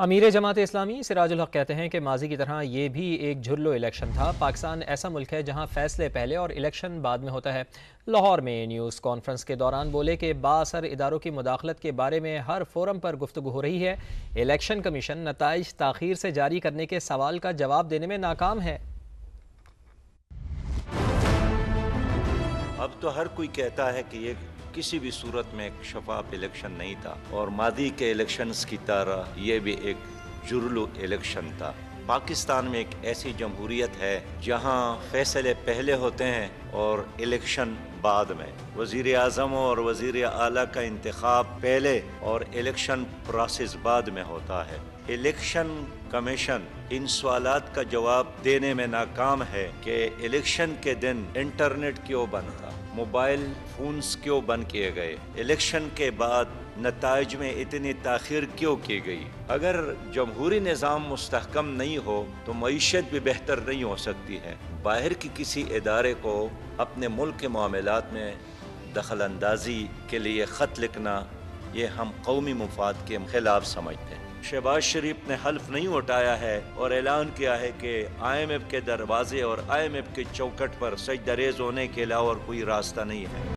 अमीर जमात इस्लामी सिराजुल हक कहते हैं कि माजी की तरह ये भी एक झुल्लो इलेक्शन था। पाकिस्तान ऐसा मुल्क है जहाँ फैसले पहले और इलेक्शन बाद में होता है। लाहौर में न्यूज़ कॉन्फ्रेंस के दौरान बोले कि बासर इदारों की मुदाखलत के बारे में हर फोरम पर गुफ्तु हो रही है। इलेक्शन कमीशन नतज ताखिर से जारी करने के सवाल का जवाब देने में नाकाम है। अब तो हर कोई कहता है कि ये किसी भी सूरत में एक शफाफ इलेक्शन नहीं था और मादी के इलेक्शंस की तरह ये भी एक जुर्लू इलेक्शन था। पाकिस्तान में एक ऐसी जमहूरियत है जहाँ फैसले पहले होते हैं और इलेक्शन बाद में वज़ीर अजम और वज़ीर अला का इंतखब पहले और इलेक्शन प्रोसेस बाद में होता है। इलेक्शन कमीशन इन सवाल का जवाब देने में नाकाम है कि इलेक्शन के दिन इंटरनेट क्यों बंद था, मोबाइल फोन्स क्यों बंद किए गए, इलेक्शन के बाद नतज में इतनी तखिर क्यों की गई? अगर जमहूरी निज़ाम मुस्तकम नहीं हो तो मीशत भी बेहतर नहीं हो सकती है। बाहर की किसी इदारे को अपने मुल्क के मामलों में दखल अंदाजी के लिए ख़त लिखना, ये हम कौमी मुफाद के खिलाफ समझते हैं। शहबाज शरीफ ने हल्फ नहीं उठाया है और ऐलान किया है कि आई एम एफ़ के दरवाजे और आई एम एफ़ के चौकट पर सजदरेज होने के अलावा और कोई रास्ता नहीं है।